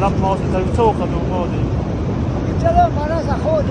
لب ماست در چه وقت اون مادی؟ چلا مرز خود